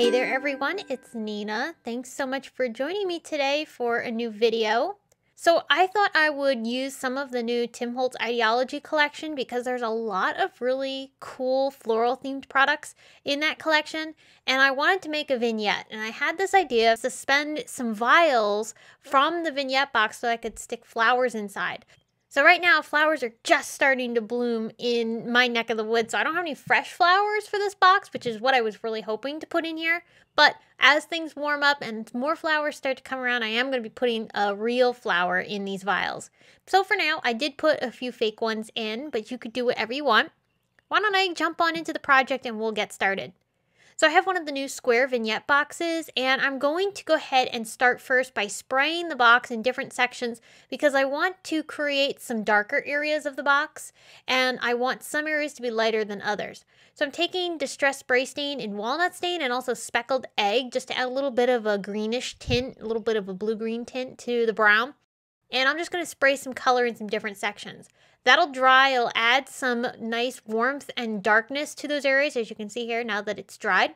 Hey there everyone, it's Nina. Thanks so much for joining me today for a new video. So I thought I would use some of the new Tim Holtz Idea-ology collection because there's a lot of really cool floral themed products in that collection and I wanted to make a vignette and I had this idea to suspend some vials from the vignette box so I could stick flowers inside. So right now, flowers are just starting to bloom in my neck of the woods. So I don't have any fresh flowers for this box, which is what I was really hoping to put in here. But as things warm up and more flowers start to come around, I am going to be putting a real flower in these vials. So for now, I did put a few fake ones in, but you could do whatever you want. Why don't I jump on into the project and we'll get started. So I have one of the new square vignette boxes and I'm going to go ahead and start first by spraying the box in different sections because I want to create some darker areas of the box and I want some areas to be lighter than others. So I'm taking Distress Spray Stain in Walnut Stain and also Speckled Egg just to add a little bit of a greenish tint, a little bit of a blue-green tint to the brown. And I'm just going to spray some color in some different sections. That'll dry, it'll add some nice warmth and darkness to those areas as you can see here now that it's dried.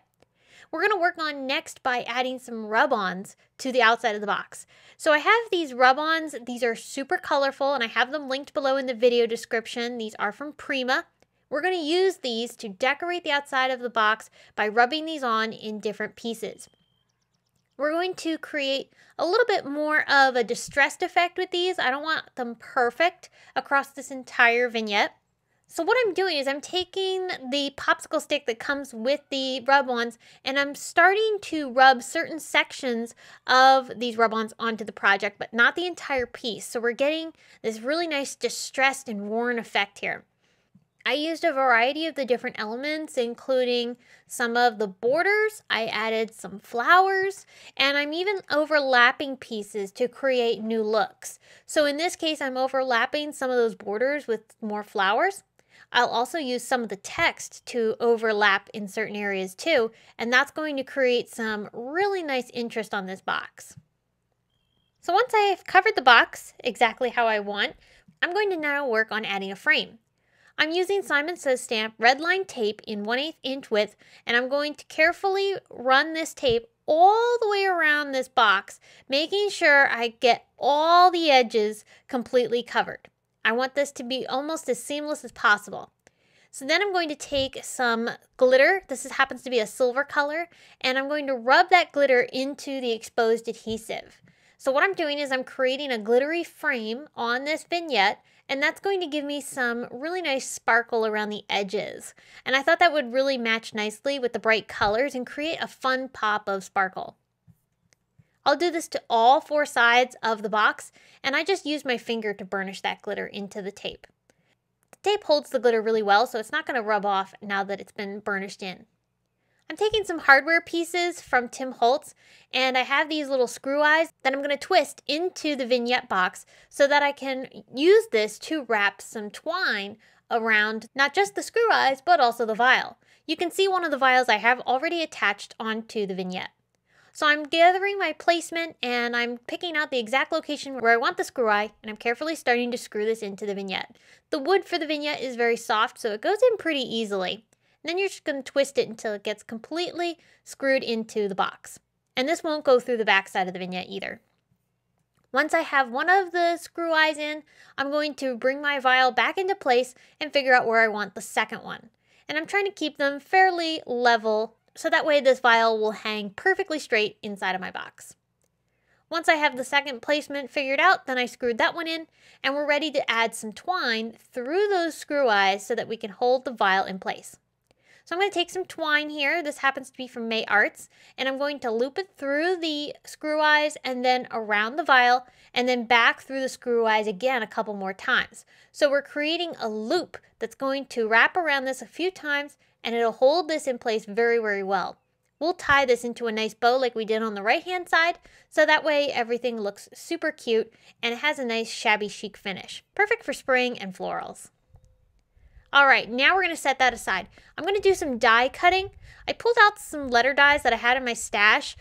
We're going to work on next by adding some rub-ons to the outside of the box. So I have these rub-ons, these are super colorful and I have them linked below in the video description. These are from Prima. We're going to use these to decorate the outside of the box by rubbing these on in different pieces. We're going to create a little bit more of a distressed effect with these. I don't want them perfect across this entire vignette. So what I'm doing is I'm taking the popsicle stick that comes with the rub-ons and I'm starting to rub certain sections of these rub-ons onto the project, but not the entire piece. So we're getting this really nice distressed and worn effect here. I used a variety of the different elements, including some of the borders. I added some flowers, and I'm even overlapping pieces to create new looks. So in this case, I'm overlapping some of those borders with more flowers. I'll also use some of the text to overlap in certain areas too, and that's going to create some really nice interest on this box. So once I've covered the box exactly how I want, I'm going to now work on adding a frame. I'm using Simon Says stamp red line tape in 1 8 inch width and I'm going to carefully run this tape all the way around this box, making sure I get all the edges completely covered. I want this to be almost as seamless as possible. So then I'm going to take some glitter, this happens to be a silver color, and I'm going to rub that glitter into the exposed adhesive. So what I'm doing is I'm creating a glittery frame on this vignette and that's going to give me some really nice sparkle around the edges. And I thought that would really match nicely with the bright colors and create a fun pop of sparkle. I'll do this to all four sides of the box and I just use my finger to burnish that glitter into the tape. The tape holds the glitter really well so it's not going to rub off now that it's been burnished in. I'm taking some hardware pieces from Tim Holtz and I have these little screw eyes that I'm going to twist into the vignette box so that I can use this to wrap some twine around not just the screw eyes but also the vial. You can see one of the vials I have already attached onto the vignette. So I'm gathering my placement and I'm picking out the exact location where I want the screw eye and I'm carefully starting to screw this into the vignette. The wood for the vignette is very soft so it goes in pretty easily. Then you're just going to twist it until it gets completely screwed into the box. And this won't go through the back side of the vignette either. Once I have one of the screw eyes in, I'm going to bring my vial back into place and figure out where I want the second one. And I'm trying to keep them fairly level so that way this vial will hang perfectly straight inside of my box. Once I have the second placement figured out, then I screwed that one in and we're ready to add some twine through those screw eyes so that we can hold the vial in place. So I'm going to take some twine here. This happens to be from May Arts. And I'm going to loop it through the screw eyes and then around the vial and then back through the screw eyes again a couple more times. So we're creating a loop that's going to wrap around this a few times and it'll hold this in place very, very well. We'll tie this into a nice bow like we did on the right hand side so that way everything looks super cute and it has a nice shabby chic finish. Perfect for spring and florals. All right, now we're gonna set that aside. I'm gonna do some die cutting. I pulled out some letter dies that I had in my stash.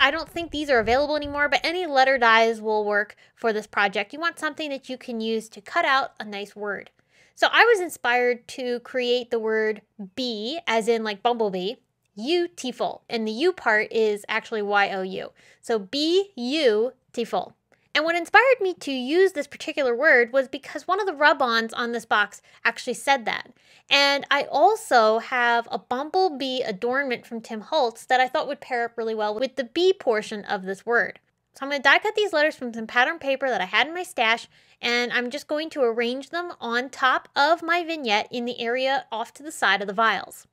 I don't think these are available anymore, but any letter dies will work for this project. You want something that you can use to cut out a nice word. So I was inspired to create the word bee, as in like bumblebee, beautiful. And the U part is actually Y O U. So beautiful. And what inspired me to use this particular word was because one of the rub ons on this box actually said that. And I also have a bumblebee adornment from Tim Holtz that I thought would pair up really well with the B portion of this word. So I'm going to die cut these letters from some pattern paper that I had in my stash, and I'm just going to arrange them on top of my vignette in the area off to the side of the vials.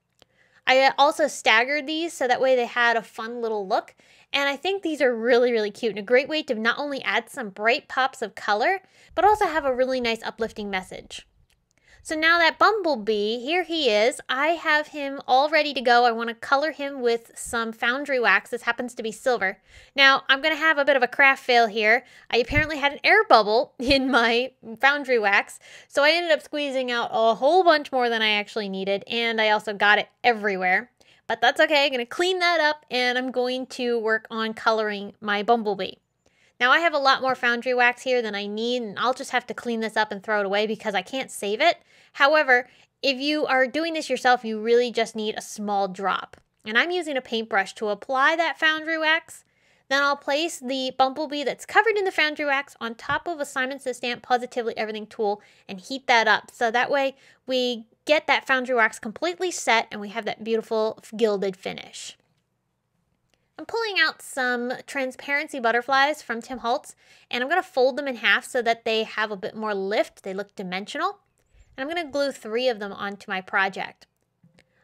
I also staggered these so that way they had a fun little look. And I think these are really, really cute and a great way to not only add some bright pops of color, but also have a really nice uplifting message. So now that bumblebee, here he is. I have him all ready to go. I want to color him with some foundry wax. This happens to be silver. Now, I'm going to have a bit of a craft fail here. I apparently had an air bubble in my foundry wax, so I ended up squeezing out a whole bunch more than I actually needed, and I also got it everywhere. But that's okay. I'm going to clean that up, and I'm going to work on coloring my bumblebee. Now I have a lot more foundry wax here than I need and I'll just have to clean this up and throw it away because I can't save it. However, if you are doing this yourself, you really just need a small drop. And I'm using a paintbrush to apply that foundry wax. Then I'll place the bumblebee that's covered in the foundry wax on top of a Simon Says Stamp Positively Everything tool and heat that up. So that way we get that foundry wax completely set and we have that beautiful gilded finish. I'm pulling out some transparency butterflies from Tim Holtz and I'm going to fold them in half so that they have a bit more lift. They look dimensional. And I'm going to glue three of them onto my project.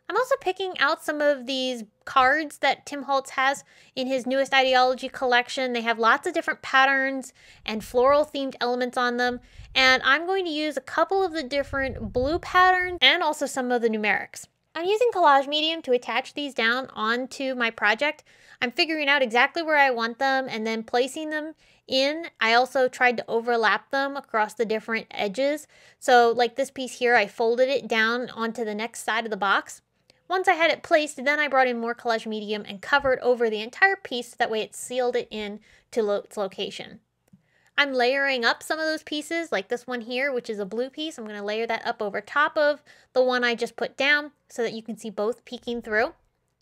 I'm also picking out some of these cards that Tim Holtz has in his newest Idea-ology collection. They have lots of different patterns and floral themed elements on them. And I'm going to use a couple of the different blue patterns and also some of the numerics. I'm using collage medium to attach these down onto my project. I'm figuring out exactly where I want them and then placing them in. I also tried to overlap them across the different edges. So like this piece here, I folded it down onto the next side of the box. Once I had it placed, then I brought in more collage medium and covered over the entire piece. That way it sealed it in to lo its location. I'm layering up some of those pieces, like this one here, which is a blue piece. I'm going to layer that up over top of the one I just put down so that you can see both peeking through.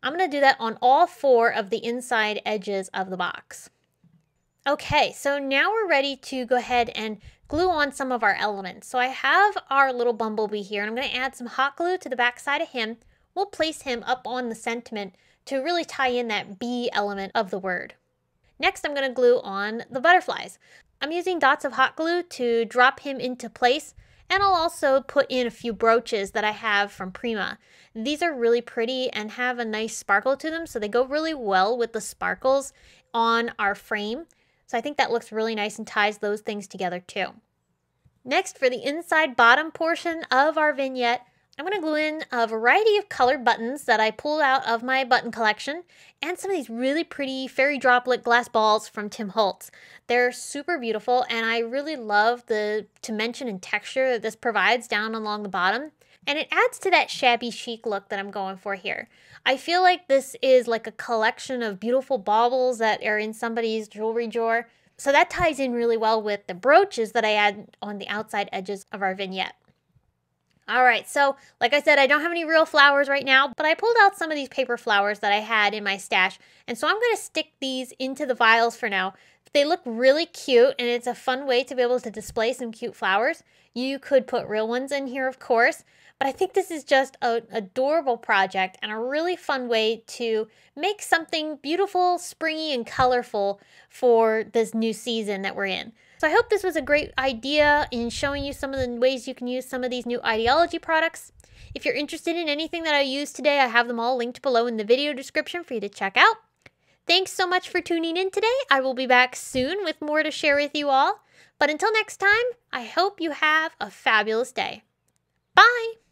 I'm going to do that on all four of the inside edges of the box. Okay, so now we're ready to go ahead and glue on some of our elements. So I have our little bumblebee here, and I'm going to add some hot glue to the back side of him. We'll place him up on the sentiment to really tie in that B element of the word. Next, I'm going to glue on the butterflies. I'm using dots of hot glue to drop him into place and I'll also put in a few brooches that I have from Prima. These are really pretty and have a nice sparkle to them, so they go really well with the sparkles on our frame. So I think that looks really nice and ties those things together too. Next, for the inside bottom portion of our vignette, I'm going to glue in a variety of colored buttons that I pulled out of my button collection and some of these really pretty fairy droplet glass balls from Tim Holtz. They're super beautiful and I really love the dimension and texture that this provides down along the bottom. And it adds to that shabby chic look that I'm going for here. I feel like this is like a collection of beautiful baubles that are in somebody's jewelry drawer. So that ties in really well with the brooches that I add on the outside edges of our vignette. All right, so like I said, I don't have any real flowers right now, but I pulled out some of these paper flowers that I had in my stash. And so I'm going to stick these into the vials for now. They look really cute and it's a fun way to be able to display some cute flowers. You could put real ones in here, of course, but I think this is just an adorable project and a really fun way to make something beautiful, springy, and colorful for this new season that we're in. So I hope this was a great idea in showing you some of the ways you can use some of these new Idea-ology products. If you're interested in anything that I used today, I have them all linked below in the video description for you to check out. Thanks so much for tuning in today. I will be back soon with more to share with you all. But until next time, I hope you have a fabulous day. Bye!